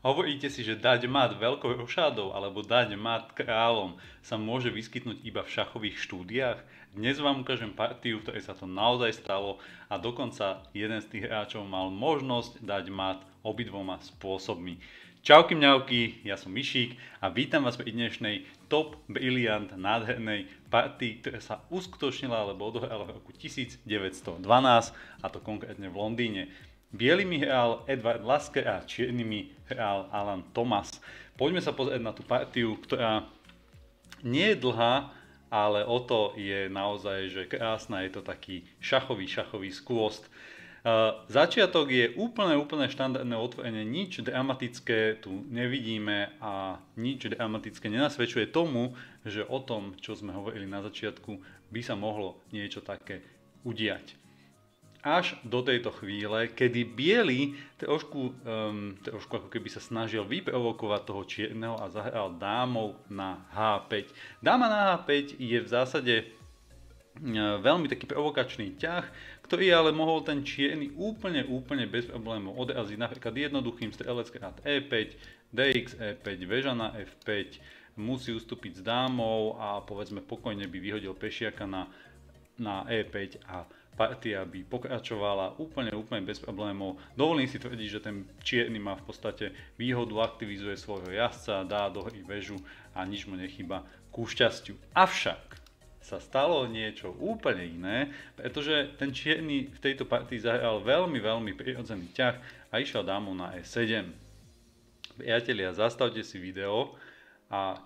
Hovoríte si, že dať mat veľkou rošádou alebo dať mat kráľom sa môže vyskytnúť iba v šachových štúdiách? Dnes vám ukážem partiu, v ktorej sa to naozaj stalo a dokonca jeden z tých hráčov mal možnosť dať mat obidvoma spôsobmi. Čauky mňauky, ja som Myšík a vítam vás pri dnešnej top brilliant nádhernej partii, ktorá sa uskutočnila alebo odohrala v roku 1912 a to konkrétne v Londýne. Bielými hral Edward Lasker a čiernymi hral Alan Thomas. Poďme sa pozrieť na tú partiu, ktorá nie je dlhá, ale o to je naozaj že krásna. Je to taký šachový, šachový skôst. Uh, začiatok je úplne, úplne štandardné otvorenie, nič dramatické tu nevidíme a nič dramatické nenasvedčuje tomu, že o tom, čo sme hovorili na začiatku, by sa mohlo niečo také udiať až do tejto chvíle, kedy biely trošku, um, trošku ako keby sa snažil vyprovokovať toho čierneho a zahral dámov na H5. Dáma na H5 je v zásade veľmi taký provokačný ťah, ktorý ale mohol ten čierny úplne, úplne bez problémov odraziť. Napríklad jednoduchým strelec krát E5, DX E5, väža na F5, musí ustúpiť s dámou a povedzme pokojne by vyhodil pešiaka na, na E5 a partia by pokračovala úplne, úplne bez problémov. Dovolím si tvrdiť, že ten čierny má v podstate výhodu, aktivizuje svojho jazdca, dá do hry väžu a nič mu nechyba ku šťastiu. Avšak sa stalo niečo úplne iné, pretože ten čierny v tejto partii zahral veľmi, veľmi prirodzený ťah a išiel dámu na E7. Priatelia, zastavte si video a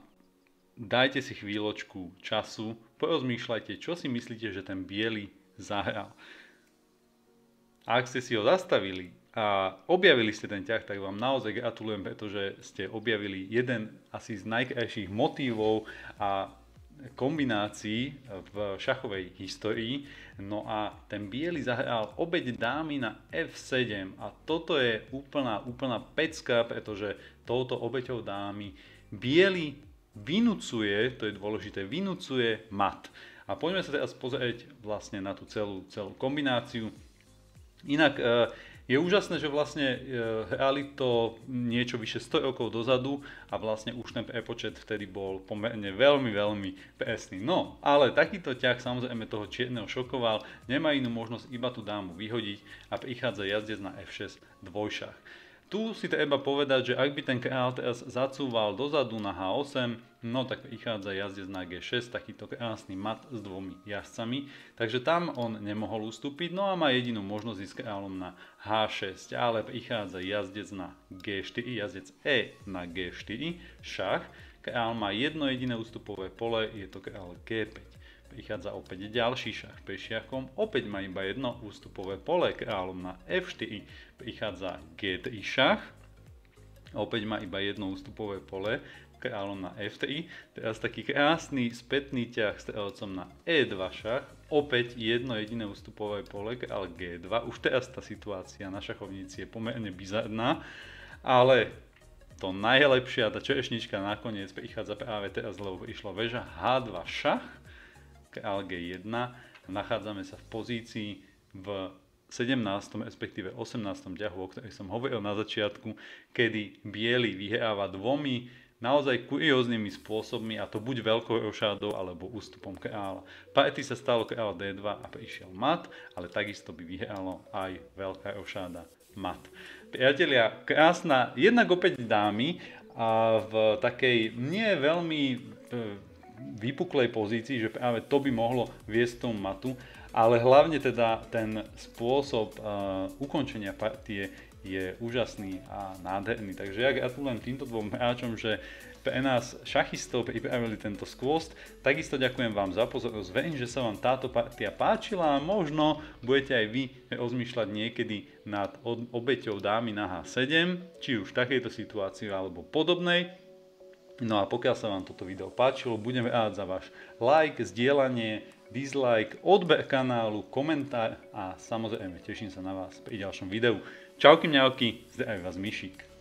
dajte si chvíľočku času, porozmýšľajte, čo si myslíte, že ten biely zahral. A ak ste si ho zastavili a objavili ste ten ťah, tak vám naozaj gratulujem, pretože ste objavili jeden asi z najkrajších motívov a kombinácií v šachovej histórii. No a ten biely zahral obeď dámy na F7 a toto je úplná, úplná pecka, pretože touto obeťou dámy biely vynúcuje, to je dôležité, vynúcuje mat. A poďme sa teraz pozrieť vlastne na tú celú, celú kombináciu. Inak e, je úžasné, že vlastne e, hrali to niečo vyše 100 rokov dozadu a vlastne už ten prepočet vtedy bol pomerne veľmi, veľmi presný. No, ale takýto ťah samozrejme toho čierneho šokoval, nemá inú možnosť iba tú dámu vyhodiť a prichádza jazdec na F6 dvojšach. Tu si treba povedať, že ak by ten král teraz zacúval dozadu na H8, no tak vychádza jazdec na G6, takýto krásny mat s dvomi jazdcami, takže tam on nemohol ustúpiť, no a má jedinú možnosť ísť kráľom na H6, ale prichádza jazdec na G4, jazdec E na G4, šach, král má jedno jediné ústupové pole, je to král G5 prichádza opäť ďalší šach pešiakom, opäť má iba jedno ústupové pole, kráľom na F4 prichádza G3 šach, opäť má iba jedno ústupové pole, kráľom na F3, teraz taký krásny spätný ťah strelcom na E2 šach, opäť jedno jediné ústupové pole, kráľ G2, už teraz tá situácia na šachovnici je pomerne bizarná, ale to najlepšia, tá čerešnička nakoniec prichádza práve teraz, lebo išlo väža H2 šach, král G1. Nachádzame sa v pozícii v 17. respektíve 18. ďahu, o ktorej som hovoril na začiatku, kedy biely vyhráva dvomi naozaj kurióznymi spôsobmi a to buď veľkou rošádou alebo ústupom kráľa. Party sa stalo kráľ D2 a prišiel mat, ale takisto by vyhralo aj veľká rošáda mat. Priatelia, krásna, jednak opäť dámy a v takej nie veľmi e, vypuklej pozícii, že práve to by mohlo viesť tomu matu, ale hlavne teda ten spôsob uh, ukončenia partie je úžasný a nádherný. Takže ja gratulujem týmto dvom hráčom, že pre nás šachistov pripravili tento skvost. Takisto ďakujem vám za pozornosť. Verím, že sa vám táto partia páčila a možno budete aj vy rozmýšľať niekedy nad obeťou dámy na H7, či už v takejto situácii alebo podobnej. No a pokiaľ sa vám toto video páčilo, budeme rád za váš like, zdieľanie, dislike, odber kanálu, komentár a samozrejme teším sa na vás pri ďalšom videu. Čauky mňauky, zdraví vás Myšik.